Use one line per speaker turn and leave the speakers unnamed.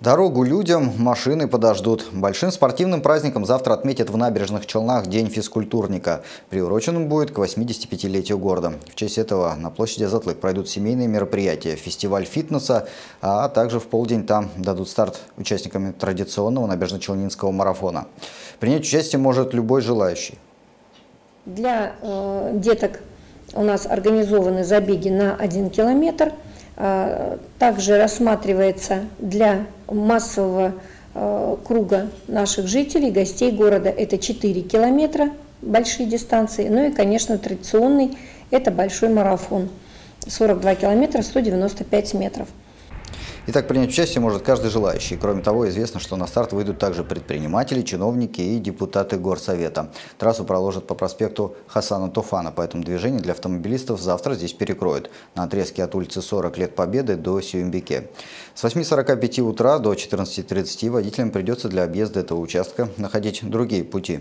Дорогу людям, машины подождут. Большим спортивным праздником завтра отметят в набережных Челнах День физкультурника. Приурочен будет к 85-летию города. В честь этого на площади Затлык пройдут семейные мероприятия, фестиваль фитнеса, а также в полдень там дадут старт участниками традиционного набережно-челнинского марафона. Принять участие может любой желающий.
Для э, деток у нас организованы забеги на один километр – также рассматривается для массового а, круга наших жителей, гостей города. Это 4 километра, большие дистанции. Ну и, конечно, традиционный – это большой марафон. 42 километра, 195 метров.
Итак, принять участие может каждый желающий. Кроме того, известно, что на старт выйдут также предприниматели, чиновники и депутаты Горсовета. Трассу проложат по проспекту Хасана Туфана, поэтому движение для автомобилистов завтра здесь перекроют. На отрезке от улицы 40 лет Победы до Сюембике. С 8.45 утра до 14.30 водителям придется для объезда этого участка находить другие пути.